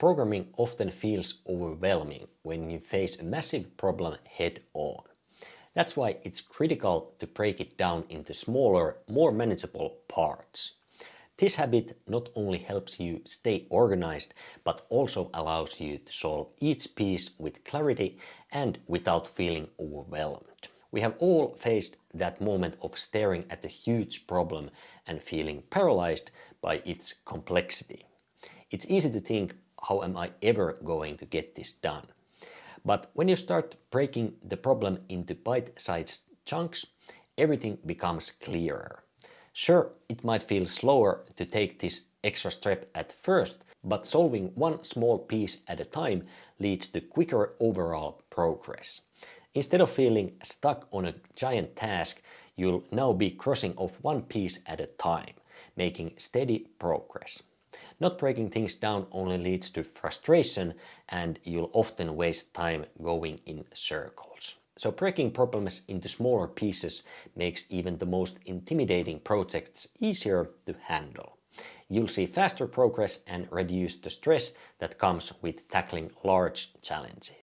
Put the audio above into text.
Programming often feels overwhelming when you face a massive problem head on. That's why it's critical to break it down into smaller, more manageable parts. This habit not only helps you stay organized, but also allows you to solve each piece with clarity and without feeling overwhelmed. We have all faced that moment of staring at a huge problem and feeling paralyzed by its complexity. It's easy to think how am I ever going to get this done? But when you start breaking the problem into bite-sized chunks, everything becomes clearer. Sure, it might feel slower to take this extra step at first, but solving one small piece at a time leads to quicker overall progress. Instead of feeling stuck on a giant task, you'll now be crossing off one piece at a time, making steady progress. Not breaking things down only leads to frustration and you'll often waste time going in circles. So breaking problems into smaller pieces makes even the most intimidating projects easier to handle. You'll see faster progress and reduce the stress that comes with tackling large challenges.